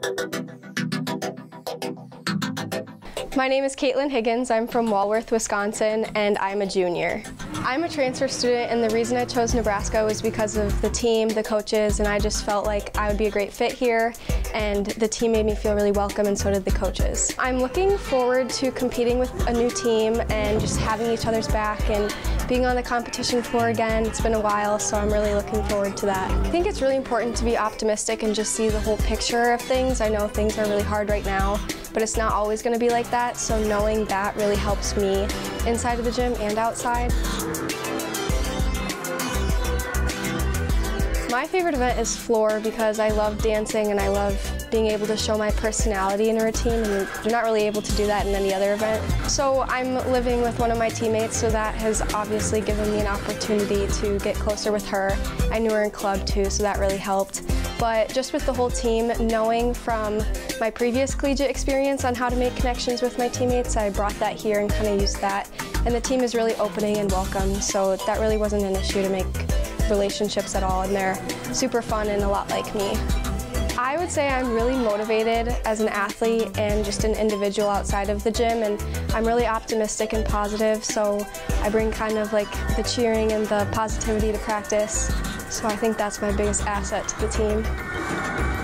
Thank you. My name is Kaitlyn Higgins. I'm from Walworth, Wisconsin, and I'm a junior. I'm a transfer student, and the reason I chose Nebraska was because of the team, the coaches, and I just felt like I would be a great fit here, and the team made me feel really welcome, and so did the coaches. I'm looking forward to competing with a new team and just having each other's back and being on the competition floor again. It's been a while, so I'm really looking forward to that. I think it's really important to be optimistic and just see the whole picture of things. I know things are really hard right now, but it's not always going to be like that, so knowing that really helps me inside of the gym and outside. My favorite event is floor because I love dancing and I love being able to show my personality in a routine and you're not really able to do that in any other event. So I'm living with one of my teammates so that has obviously given me an opportunity to get closer with her. I knew her in club too so that really helped. But just with the whole team, knowing from my previous collegiate experience on how to make connections with my teammates, I brought that here and kind of used that. And the team is really opening and welcome, so that really wasn't an issue to make relationships at all, and they're super fun and a lot like me. I would say I'm really motivated as an athlete and just an individual outside of the gym and I'm really optimistic and positive so I bring kind of like the cheering and the positivity to practice so I think that's my biggest asset to the team.